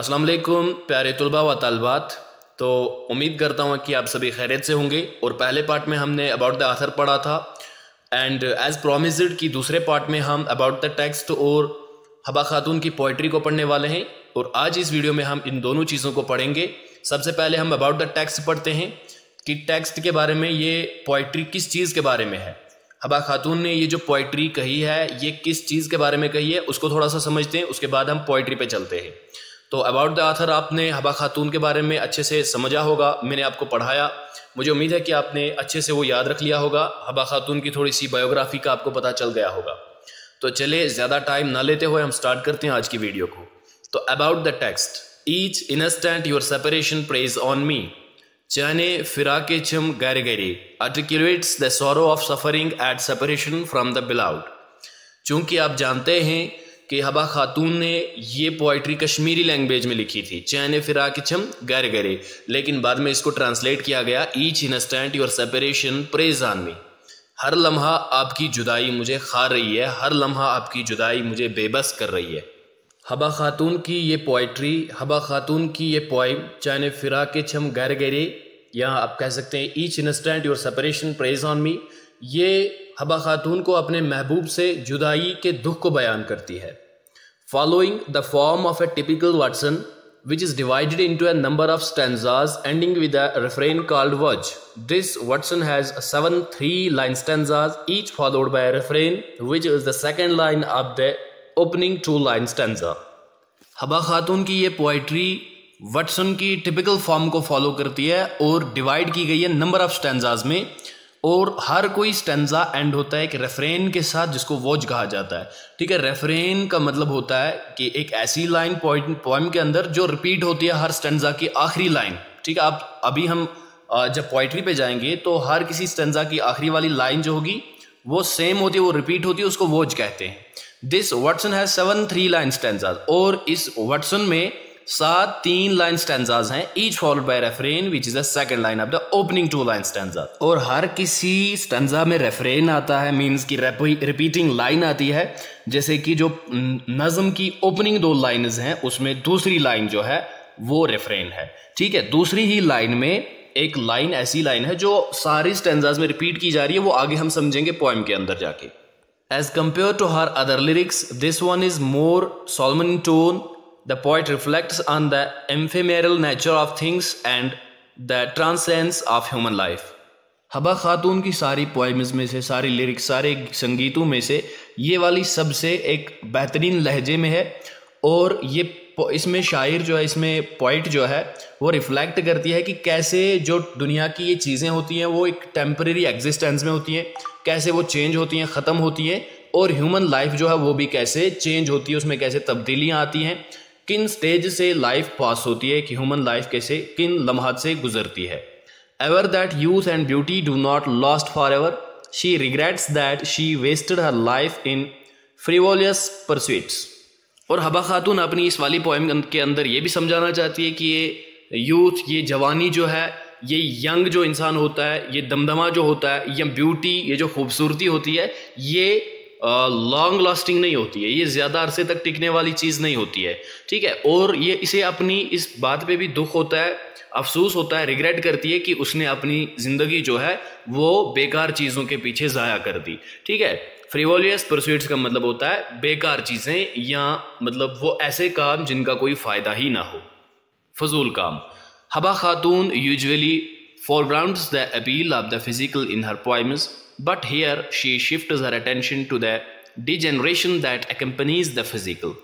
अस्सलाम वालेकुम प्यारे तलबा व तलबात। तो उम्मीद करता हूँ कि आप सभी खैरियत से होंगे। और पहले पार्ट में हमने अबाउट द आथर पढ़ा था। एंड एज प्रोमिसड कि दूसरे पार्ट में हम अबाउट द टेक्स्ट और हबा खातून की पोइट्री को पढ़ने वाले हैं। और आज इस वीडियो में हम इन दोनों चीज़ों को पढ़ेंगे। सबसे पहले हम अबाउट द टेक्स्ट पढ़ते हैं कि टेक्स्ट के बारे में, ये पोइट्री किस चीज़ के बारे में है? हबा खातून ने ये जो पोइट्री कही है, ये किस चीज़ के बारे में कही है, उसको थोड़ा सा समझते हैं। उसके बाद हम पोइट्री पे चलते हैं। तो अबाउट द आथर आपने हबा खातून के बारे में अच्छे से समझा होगा, मैंने आपको पढ़ाया। मुझे उम्मीद है कि आपने अच्छे से वो याद रख लिया होगा, हबा खातून की थोड़ी सी बायोग्राफी का आपको पता चल गया होगा। तो चले, ज़्यादा टाइम ना लेते हुए हम स्टार्ट करते हैं आज की वीडियो को। तो about the text each instant your separation preys on me चाने फिराके चम गैर गैरे articulates the sorrow of suffering at separation from the beloved चूँकि आप जानते हैं कि हबा खातून ने ये पोइट्री कश्मीरी लैंग्वेज में लिखी थी। चैन फिराक चम गैर गरे। लेकिन बाद में इसको ट्रांसलेट किया गया each instant your separation preys on me हर लम्हा आपकी जुदाई मुझे खा रही है, हर लम्हा आपकी जुदाई मुझे बेबस कर रही है। हबा खातून की ये पोइट्री हबा खातून की ये पोइम चाहे फिरा के छम, गैर गरे। या आप कह सकते हैं each instant your separation preys on me ये हबा खातून को अपने महबूब से जुदाई के दुख को बयान करती है। Following the form of a typical vatsun which is divided into a number of stanzas ending with a refrain called वज this vatsun has seven three line stanzas each followed by refrain which is the second line of the opening two line stanza Habba Khatoon की यह poetry Watson की typical form को follow करती है और divide की गई है नंबर ऑफ़ स्टेंजाज में। और हर कोई स्टेंजा एंड होता है एक रेफरेन के साथ जिसको वॉज़ कहा जाता है। ठीक है, रेफरेन का मतलब होता है कि एक ऐसी लाइन पोइम के अंदर जो रिपीट होती है हर स्टेंजा की आखिरी लाइन। ठीक है आप अभी हम जब पोइट्री पे जाएँगे तो हर किसी स्टेंजा की आखिरी वाली लाइन जो होगी, वो सेम होती है, वो रिपीट होती है, उसको वोज कहते हैं। This vatsun has seven three line stanzas और इस वटसन में सात तीन लाइन स्टेंजाज हैं each followed by refrain which is the second line of the opening two line stanza और हर किसी स्टेंजा में रेफरेन आता है मींस की रिपीटिंग लाइन आती है, जैसे कि जो नज्म की ओपनिंग दो लाइंस हैं, उसमें दूसरी लाइन जो है, वो रेफरेन है। ठीक है, दूसरी ही लाइन में एक लाइन ऐसी लाइन है, जो सारी स्टेंजाज में रिपीट की जा रही है, वो आगे हम समझेंगे पोएम के अंदर जाके। As compared to her other lyrics this one is more solemn tone The poet reflects on the ephemeral nature of things and the transcendence of human life. हबा खातून की सारी पोइम्स में से, सारी लिरिक्स सारे संगीतों में से, ये वाली सबसे एक बेहतरीन लहजे में है और ये इसमें शायर जो है, इसमें पोइट जो है, वो रिफ्लेक्ट करती है कि कैसे जो दुनिया की ये चीज़ें होती हैं, वो एक टेम्प्रेरी एग्जिस्टेंस में होती हैं, कैसे वो चेंज होती हैं, ख़त्म होती हैं और ह्यूमन लाइफ जो है, वो भी कैसे चेंज होती है, उसमें कैसे तब्दीलियाँ आती हैं किन स्टेज से लाइफ पास होती है, कि ह्यूमन लाइफ कैसे, किन लम्हात से गुजरती है। Aware that youth and beauty do not lost forever she regrets that she wasted her life in frivolous pursuits और हबा खातून अपनी इस वाली पोइम के अंदर ये भी समझाना चाहती है कि ये यूथ ये जवानी जो है, ये यंग जो इंसान होता है, ये दमदमा जो होता है, या ब्यूटी ये जो खूबसूरती होती है, ये लॉन्ग लास्टिंग नहीं होती है। ये ज़्यादा अरसे तक टिकने वाली चीज़ नहीं होती है। ठीक है? और ये इसे अपनी इस बात पे भी दुख होता है, अफसोस होता है रिग्रेट करती है कि उसने अपनी ज़िंदगी जो है, वो बेकार चीज़ों के पीछे ज़ाया कर दी। ठीक है? फ्रीवोलियस परसुइट्स का मतलब होता है, बेकार चीज़ें या मतलब वो ऐसे काम जिनका कोई फ़ायदा ही ना हो। फजूल काम। Haba Khatoon usually foregrounds the appeal of the physical in her poems But here she shifts her attention to the degeneration that accompanies the physical.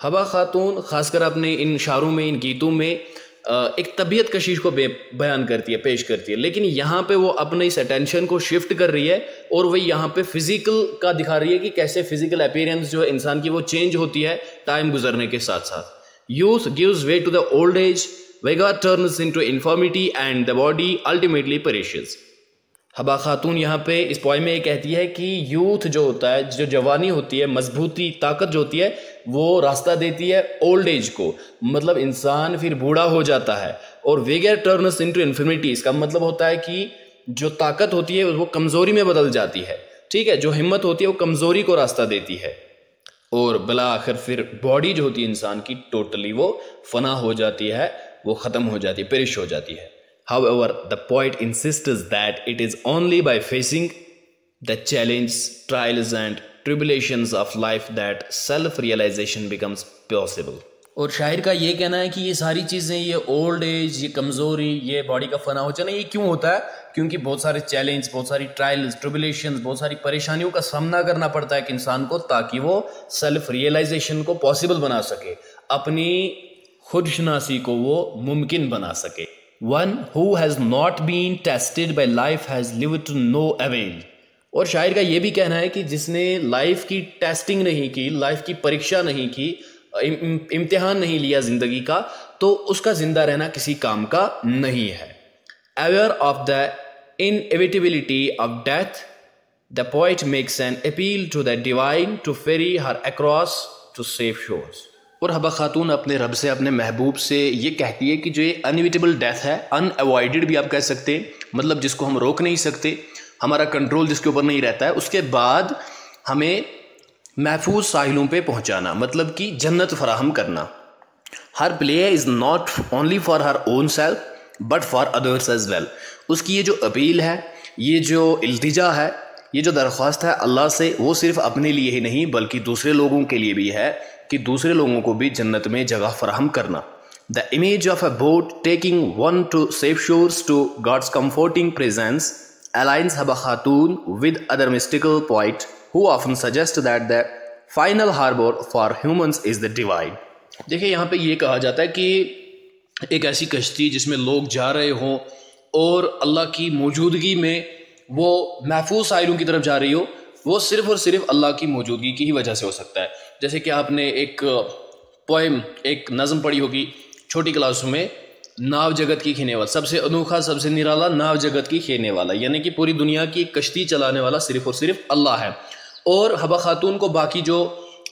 हवा खातून, खासकर अपने इन शारों में, इन गीतों में एक तबीयत कशिश को बयान करती है, पेश करती है। लेकिन यहाँ पे वो अपने इस अटेंशन को शिफ्ट कर रही है और वही यहाँ पे फ़िज़िकल का दिखा रही है कि कैसे फ़िज़िकल अपीयरेंस जो है इंसान की वो चेंज होती है टाइम गुजरने के साथ साथ। Youth gives way to the old age vigour turns into infirmity and the body ultimately perishes Haba Khatoon यहाँ पे इस पॉइंट में ये कहती है कि यूथ जो होता है, जो जवानी होती है, मजबूती, ताकत जो होती है, वो रास्ता देती है ओल्ड एज को। मतलब इंसान फिर बूढ़ा हो जाता है और वेगर टर्नस इनटू इन्फिनिटी इसका मतलब होता है कि जो ताकत होती है, वो कमज़ोरी में बदल जाती है। ठीक है? जो हिम्मत होती है, वो कमज़ोरी को रास्ता देती है। और बला आखिर फिर बॉडी जो होती है इंसान की टोटली वो फना हो जाती है, वो ख़त्म हो जाती है पेरिश हो जाती है। Aware the poet insist that it is only by facing the challenge trials and tribulations of life that self realization becomes possible और शायर का ये कहना है कि ये सारी चीज़ें, ये ओल्ड एज ये कमज़ोरी, ये बॉडी का फना हो जाना, ये क्यों होता है? क्योंकि बहुत सारे चैलेंज बहुत सारी ट्रायल्स ट्रिबुलेशन बहुत सारी परेशानियों का सामना करना पड़ता है कि इंसान को ताकि वो सेल्फ रियलाइजेशन को पॉसिबल बना सके, अपनी खुदशनासी को वो मुमकिन बना सके। One who has not been tested by life has live to no avail और शायर का ये भी कहना है कि जिसने लाइफ की टेस्टिंग नहीं की लाइफ की परीक्षा नहीं की इम्तिहान नहीं लिया ज़िंदगी का तो उसका ज़िंदा रहना किसी काम का नहीं है। Aware of the in inevitability of death the poet makes an appeal to the divine to ferry her across to safe shores और हबा खातून अपने रब से, अपने महबूब से ये कहती है कि जो ये अनविटेबल डेथ है अनअवॉइडेड भी आप कह सकते हैं मतलब जिसको हम रोक नहीं सकते, हमारा कंट्रोल जिसके ऊपर नहीं रहता है, उसके बाद हमें महफूज साहिलों पे पहुंचाना मतलब कि जन्नत फराहम करना। Her prayer is not only for her own self but for others as well उसकी ये जो अपील है, ये जो इल्तिजा है, ये जो दरख्वास्त है, अल्लाह से वो सिर्फ़ अपने लिए ही नहीं, बल्कि दूसरे लोगों के लिए भी है। कि दूसरे लोगों को भी जन्नत में जगह फराहम करना। The image of a boat taking one to safe shores to God's comforting presence aligns Haba Khatoon with other mystical point who often suggest that the final harbor for humans is the divine देखिए, यहाँ पे ये कहा जाता है कि एक ऐसी कश्ती जिसमें लोग जा रहे हों और अल्लाह की मौजूदगी में वो महफूज साइलों की तरफ़ जा रही हो, वो सिर्फ़ और सिर्फ़ अल्लाह की मौजूदगी की ही वजह से हो सकता है। जैसे कि आपने एक पोइम एक नज़म पढ़ी होगी, छोटी क्लासों में, नाव जगत की खेने वाला, सबसे अनोखा, सबसे निराला नाव जगत की खेने वाला, यानी कि पूरी दुनिया की कश्ती चलाने वाला सिर्फ़ और सिर्फ़ अल्लाह है। और हबा खातून को बाकी जो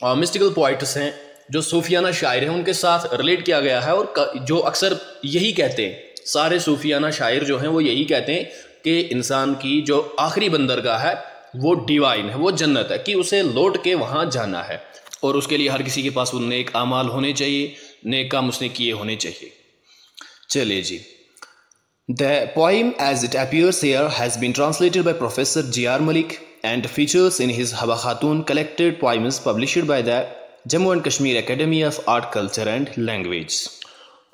मिस्टिकल पॉइंट्स हैं, जो सूफियाना शायर हैं, उनके साथ रिलेट किया गया है और जो अक्सर यही कहते हैं, सारे सूफियाना शायर जो हैं, वो यही कहते हैं कि इंसान की जो आखिरी बंदरगाह है, वो डिवाइन है, वो जन्नत है, कि उसे लौट के वहाँ जाना है। और उसके लिए हर किसी के पास वो नेक आमाल होने चाहिए, नेक काम उसने किए होने चाहिए। चलिए जी। The poem as it appears here has been translated by professor G R Malik and features in his Haba Khatoon collected poems published by the Jammu and Kashmir Academy of art culture and language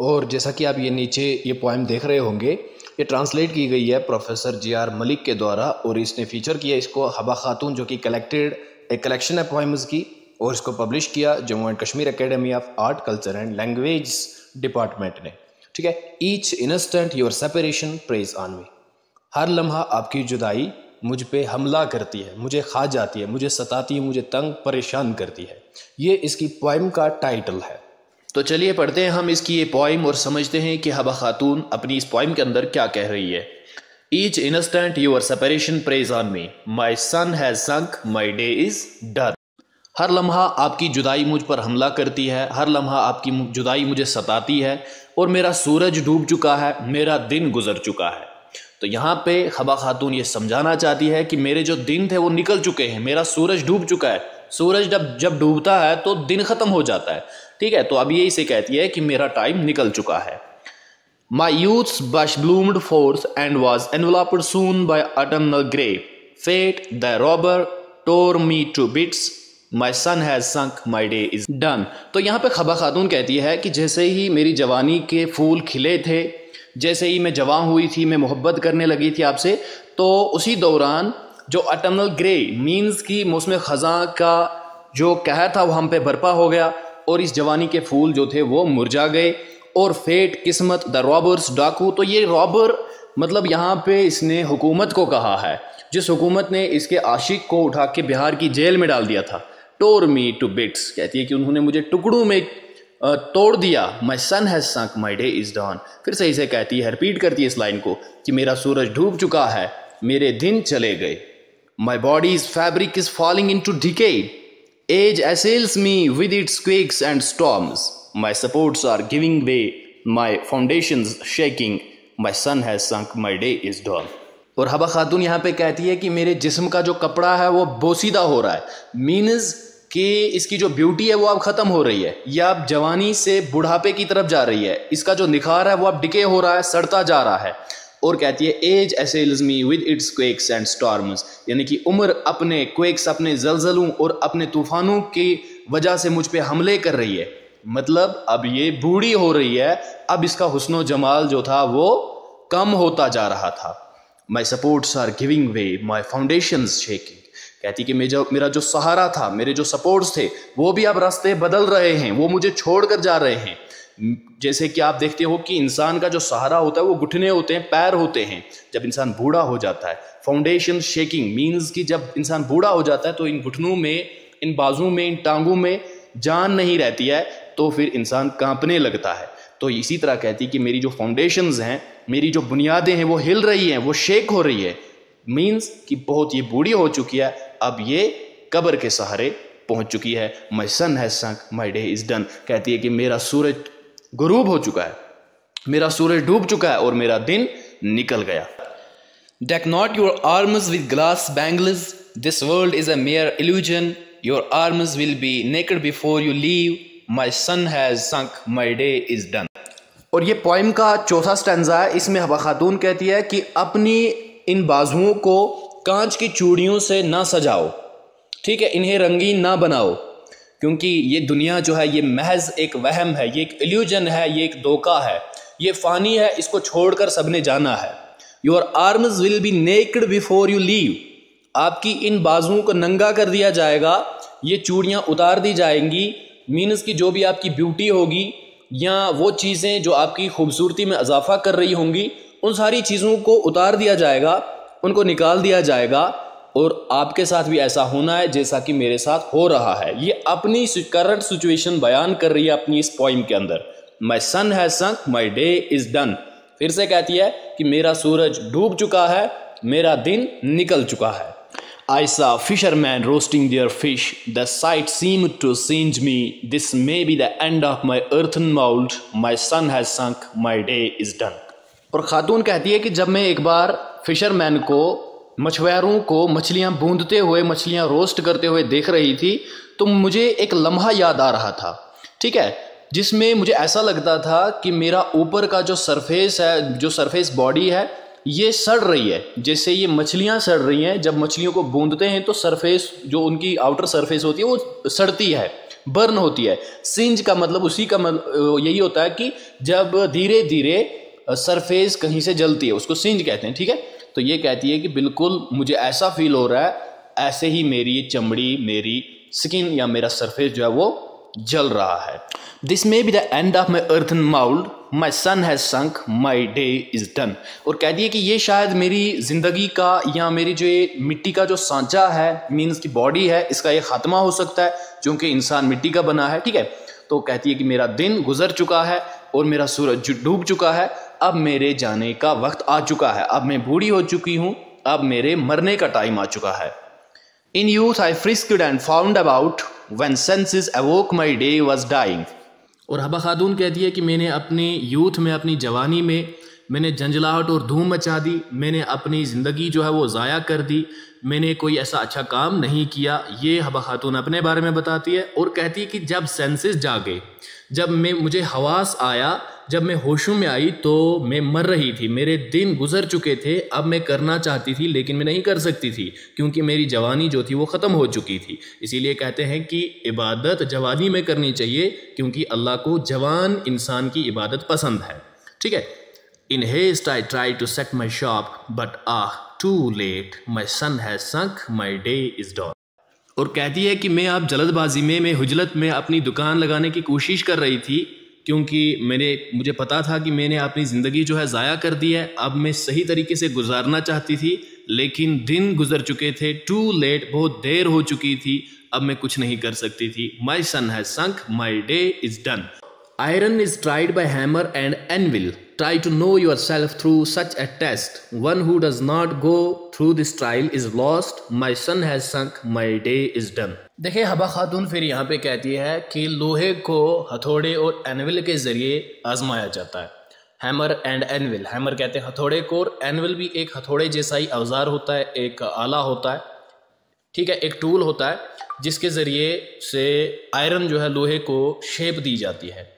और जैसा कि आप ये नीचे ये poem देख रहे होंगे, ये ट्रांसलेट की गई है प्रोफेसर जी आर मलिक के द्वारा और इसने फीचर किया इसको हबा खातून जो कि कलेक्टेड एक कलेक्शन है पोएम्स की। और इसको पब्लिश किया Jammu and Kashmir academy of art culture and language department ने। ठीक है? Each instant your separation preys on me हर लम्हा आपकी जुदाई मुझ पे हमला करती है, मुझे खा जाती है, मुझे सताती है, मुझे तंग, परेशान करती है। ये इसकी पोइम का टाइटल है। तो चलिए पढ़ते हैं हम इसकी ये पोइम और समझते हैं कि हबा खातून अपनी इस पोइम के अंदर क्या कह रही है। Each instant your separation preys on me my sun has sunk my day is done हर लम्हा आपकी जुदाई मुझ पर हमला करती है, हर लम्हा आपकी जुदाई मुझे सताती है, और मेरा सूरज डूब चुका है, मेरा दिन गुजर चुका है। तो यहाँ पे खबा खातून ये समझाना चाहती है कि मेरे जो दिन थे वो निकल चुके हैं, मेरा सूरज डूब चुका है। सूरज जब जब डूबता है तो दिन ख़त्म हो जाता है, ठीक है? तो अब ये इसे कहती है कि मेरा टाइम निकल चुका है। My youth's bush bloomed forth and was enveloped soon by eternal grey fate the robber tore me to bits my sun has sunk my day is done तो यहाँ पे खबा खातून कहती है कि जैसे ही मेरी जवानी के फूल खिले थे, जैसे ही मैं जवान हुई थी, मैं मोहब्बत करने लगी थी आपसे तो उसी दौरान जो अटर्नल ग्रे मीन्स की मौसम ख़ज़ा का जो कहर था वो हम पे बरपा हो गया और इस जवानी के फूल जो थे वो मुरझा गए। और फेट, किस्मत द रॉबर्स डाकू तो ये रॉबर मतलब यहाँ पे इसने हुकूमत को कहा है। जिस हुकूमत ने इसके आशिक को उठा के बिहार की जेल में डाल दिया था। Tore me to bits. कहती है कि उन्होंने मुझे टुकड़ों में तोड़ दिया। My sun has sunk my day is done फिर सही से कहती है रिपीट करती है इस लाइन को कि मेरा सूरज डूब चुका है, मेरे दिन चले गए। My body is fabric is falling into decay as assails me with its quakes and storms my supports are giving way my foundation shaking my sun has sunk my day is done और हबा खातून यहाँ पे कहती है कि मेरे जिस्म का जो कपड़ा है वो बोसीदा हो रहा है। मीनस कि इसकी जो ब्यूटी है वो अब ख़त्म हो रही है। या अब जवानी से बुढ़ापे की तरफ़ जा रही है। इसका जो निखार है वो अब डिके हो रहा है, सड़ता जा रहा है। और कहती है एज ऐसे me with its quakes and storms यानी कि उम्र अपने क्वेक्स अपने जलजलों और अपने तूफानों की वजह से मुझ पर हमले कर रही है। मतलब अब ये बूढ़ी हो रही है। अब इसका हुस्न जमाल जो था वो कम होता जा रहा था। My supports are giving way my foundation shaking कहती कि मेरा मेरा जो सहारा था, मेरे जो सपोर्ट्स थे, वो भी अब रास्ते बदल रहे हैं, वो मुझे छोड़ कर जा रहे हैं। जैसे कि आप देखते हो कि इंसान का जो सहारा होता है, वो घुटने होते हैं, पैर होते हैं, जब इंसान बूढ़ा हो जाता है। फाउंडेशन शेकिंग मीन्स कि जब इंसान बूढ़ा हो जाता है तो इन घुटनों में, इन बाजुओं में, इन टांगों में जान नहीं रहती है तो फिर इंसान कांपने लगता है। तो इसी तरह कहती कि मेरी जो फाउंडेशंस हैं, मेरी जो बुनियादें हैं, वो हिल रही हैं, वो शेक हो रही है। मीन्स कि बहुत ये बूढ़ी हो चुकी है, अब ये कब्र के सहारे पहुँच चुकी है। My sun has sunk my day is done कहती है कि मेरा सूरज गुरूब हो चुका है, मेरा सूरज डूब चुका है और मेरा दिन निकल गया। Deck not your arms with glass bangles this world is a mere illusion your arms will be naked before you leave my sun has sunk my day is done और ये पोइम का चौथा स्टेंजा है, इसमें हवा खातून कहती है कि अपनी इन बाजुओं को कांच की चूड़ियों से ना सजाओ। ठीक है, इन्हें रंगीन ना बनाओ, क्योंकि ये दुनिया जो है, ये महज एक वहम है, ये एक एल्यूजन है, ये एक धोखा है। ये फ़ानी है, इसको छोड़कर सबने जाना है। Your arms will be naked before you leave आपकी इन बाजुओं को नंगा कर दिया जाएगा, ये चूड़ियाँ उतार दी जाएँगी। मीनस की जो भी आपकी ब्यूटी होगी या वो चीज़ें जो आपकी खूबसूरती में इजाफा कर रही होंगी, उन सारी चीज़ों को उतार दिया जाएगा, उनको निकाल दिया जाएगा, और आपके साथ भी ऐसा होना है जैसा कि मेरे साथ हो रहा है। ये अपनी करंट सिचुएशन बयान कर रही है अपनी इस पॉइंट के अंदर। My sun has sunk my day is done फिर से कहती है कि मेरा सूरज डूब चुका है, मेरा दिन निकल चुका है। सा fisherman roasting their fish the sight seem to singe me this may be the end of my earthen mould my sun has sunk my day is done और खातून कहती है कि जब मैं एक बार फिशरमैन को, मछुआरों को मछलियाँ बूंदते हुए, मछलियाँ रोस्ट करते हुए देख रही थी तो मुझे एक लम्हा याद आ रहा था। ठीक है? जिसमें मुझे ऐसा लगता था कि मेरा ऊपर का जो सरफेस है, जो सरफेस बॉडी है ये सड़ रही है, जैसे ये मछलियाँ सड़ रही हैं, जब मछलियों को बूंदते हैं तो सरफेस जो उनकी आउटर सरफेस होती है, वो सड़ती है बर्न होती है। सिंज का मतलब उसी का मतलब यही होता है कि जब धीरे धीरे सरफेस कहीं से जलती है, उसको सिंज कहते हैं, ठीक है? तो ये कहती है कि बिल्कुल मुझे ऐसा फील हो रहा है, ऐसे ही मेरी चमड़ी, मेरी स्किन या मेरा सरफेस जो है वो जल रहा है। This may be the end of my earthen mould my sun has sunk my day is done और कह दिए कि ये शायद मेरी ज़िंदगी का या मेरी जो ये मिट्टी का जो सांचा है मीन्स की बॉडी है, इसका ये ख़ात्मा हो सकता है क्योंकि इंसान मिट्टी का बना है, ठीक है? तो कहती है कि मेरा दिन गुजर चुका है और मेरा सूरज डूब चुका है, अब मेरे जाने का वक्त आ चुका है, अब मैं बूढ़ी हो चुकी हूँ, अब मेरे मरने का टाइम आ चुका है। In youth I frisked and found about when senses awoke, my day was dying. और हबा खातून कहती है कि मैंने अपने यूथ में, अपनी जवानी में, मैंने जंजलाहट और धूम मचा दी, मैंने अपनी ज़िंदगी जो है वो ज़ाया कर दी, मैंने कोई ऐसा अच्छा काम नहीं किया। ये हबा खातून अपने बारे में बताती है और कहती है कि जब सेंसेस जागे, जब मैं, मुझे हवास आया जब मैं होशों में आई तो मैं मर रही थी। मेरे दिन गुजर चुके थे, अब मैं करना चाहती थी लेकिन मैं नहीं कर सकती थी, क्योंकि मेरी जवानी जो थी वो ख़त्म हो चुकी थी। इसीलिए कहते हैं कि इबादत जवानी में करनी चाहिए, क्योंकि अल्लाह को जवान इंसान की इबादत पसंद है। ठीक है? In haste I try to set my shop but ah too late my sun has sunk my day is done और कहती है कि मैं आप जल्दबाजी में, मैं हुजलत में अपनी दुकान लगाने की कोशिश कर रही थी क्योंकि मैंने मुझे पता था कि मैंने अपनी ज़िंदगी जो है ज़ाया कर दी है अब मैं सही तरीके से गुजारना चाहती थी, लेकिन दिन गुजर चुके थे टू लेट बहुत देर हो चुकी थी अब मैं कुछ नहीं कर सकती थी my sun has sunk my day is done iron is tried by hammer and anvil Try to know yourself through such a test. One who does not go through this trial is lost. My sun has sunk. My day is done. देखिए, हबा खातून फिर यहाँ पे कहती है कि लोहे को हथौड़े और एनविल के ज़रिए आजमाया जाता है। Hammer and anvil. हैमर कहते हैं हथौड़े को और एनविल भी एक हथौड़े जैसा ही औज़ार होता है, एक आला होता है, ठीक है, एक टूल होता है, जिसके ज़रिए से आयरन जो है लोहे को शेप दी जाती है।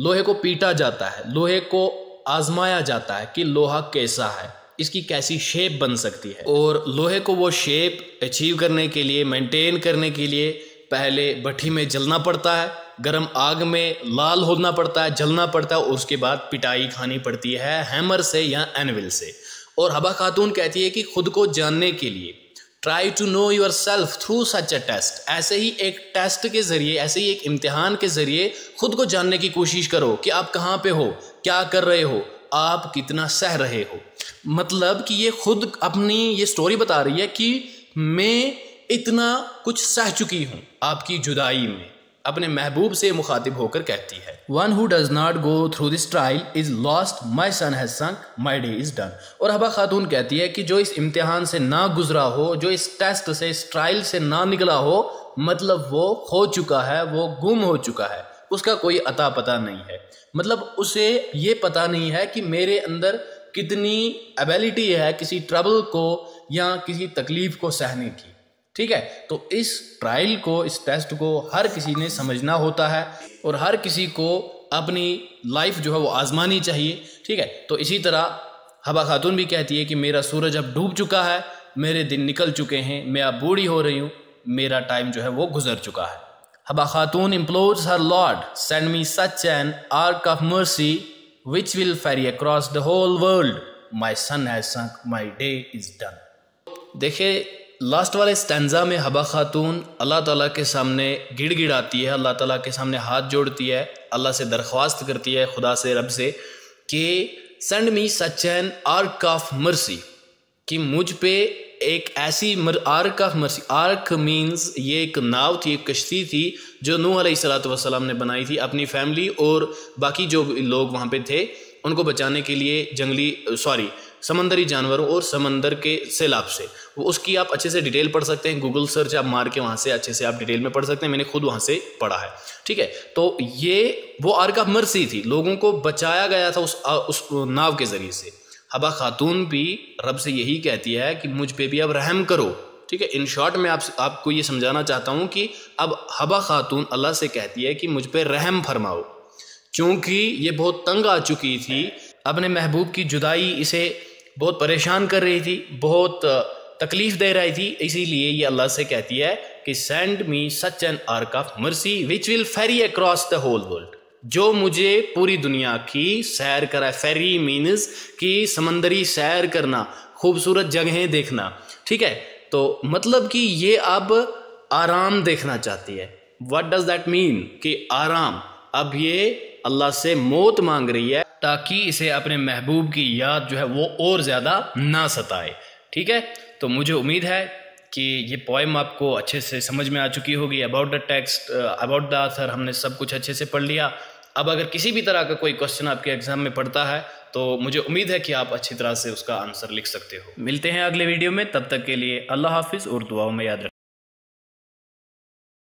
लोहे को पीटा जाता है, लोहे को आजमाया जाता है कि लोहा कैसा है। इसकी कैसी शेप बन सकती है। और लोहे को वो शेप अचीव करने के लिए मेंटेन करने के लिए पहले भट्टी में जलना पड़ता है, गर्म आग में लाल होना पड़ता है, जलना पड़ता है, और उसके बाद पिटाई खानी पड़ती है हैमर से या एनविल से। और हबा खातून कहती है कि खुद को जानने के लिए try to know yourself through such a test ऐसे ही एक टेस्ट के ज़रिए, ऐसे ही एक इम्तिहान के ज़रिए खुद को जानने की कोशिश करो कि आप कहाँ पे हो, क्या कर रहे हो आप कितना सह रहे हो। मतलब कि ये खुद अपनी ये स्टोरी बता रही है कि मैं इतना कुछ सह चुकी हूँ आपकी जुदाई में। अपने महबूब से मुखातिब होकर कहती है one who does not go through this trial is lost my sun has sunk my day is done और हबा खातून कहती है कि जो इस इम्तिहान से ना गुजरा हो, जो इस टेस्ट से, इस ट्रायल से ना निकला हो मतलब वो खो चुका है, वो गुम हो चुका है। उसका कोई अता पता नहीं है। मतलब उसे ये पता नहीं है कि मेरे अंदर कितनी एबिलिटी है, किसी ट्रबल को या किसी तकलीफ़ को सहने की। ठीक है? तो इस ट्रायल को, इस टेस्ट को हर किसी ने समझना होता है और हर किसी को अपनी लाइफ जो है वो आजमानी चाहिए। ठीक है? तो इसी तरह हबा खातून भी कहती है कि मेरा सूरज अब डूब चुका है, मेरे दिन निकल चुके हैं, मैं अब बूढ़ी हो रही हूँ, मेरा टाइम जो है वो गुजर चुका है। Haba Khatoon implores her lord send me such an ark of mercy which will ferry across the whole world my sun has sunk my day is done देखिए लास्ट वाले स्टैंडा में हबा खातून अल्लाह ताला के सामने गिड़ गिड़ आती है, अल्लाह ताला के सामने हाथ जोड़ती है, अल्लाह से दरख्वास्त करती है खुदा से, रब से कि send me such an ark of mercy कि मुझ पे एक ऐसी मर, ark of mercy ark means ये एक नाव थी, एक कश्ती थी, जो नूह सलाम ने बनाई थी अपनी फैमिली और बाकी जो लोग वहाँ पे थे, उनको बचाने के लिए जंगली सॉरी समंदरी जानवरों और समंदर के सैलाब से। वो उसकी आप अच्छे से डिटेल पढ़ सकते हैं गूगल सर्च आप मार के वहाँ से अच्छे से आप डिटेल में पढ़ सकते हैं, मैंने खुद वहाँ से पढ़ा है, ठीक है? तो ये, वो आर्क ऑफ़ मर्सी थी, लोगों को बचाया गया था उस उस नाव के ज़रिए से। हबा खातून भी रब से यही कहती है कि मुझ पर भी अब रहम करो। ठीक है इन शॉर्ट मैं आप, आपको ये समझाना चाहता हूँ कि अब हबा खातून अल्लाह से कहती है कि मुझ पर रहम फरमाओ। क्योंकि ये बहुत तंग आ चुकी थी, अपने महबूब की जुदाई इसे बहुत परेशान कर रही थी, बहुत तकलीफ़ दे रही थी, इसीलिए ये अल्लाह से कहती है कि send me such an ark of mercy which will ferry across the whole world जो मुझे पूरी दुनिया की सैर करा फेरी मीन्स कि समंदरी सैर करना, खूबसूरत जगहें देखना, ठीक है? तो मतलब कि ये अब आराम देखना चाहती है। वट डज दैट मीन कि आराम। अब ये अल्लाह से मौत मांग रही है ताकि इसे अपने महबूब की याद जो है वो और ज़्यादा ना सताए, ठीक है? तो मुझे उम्मीद है कि ये पोइम आपको अच्छे से समझ में आ चुकी होगी। About the text about the author हमने सब कुछ अच्छे से पढ़ लिया। अब अगर किसी भी तरह का कोई क्वेश्चन आपके एग्ज़ाम में पड़ता है तो मुझे उम्मीद है कि आप अच्छी तरह से उसका आंसर लिख सकते हो। मिलते हैं अगले वीडियो में, तब तक के लिए अल्लाह हाफिज़ और दुआओं में याद रखें।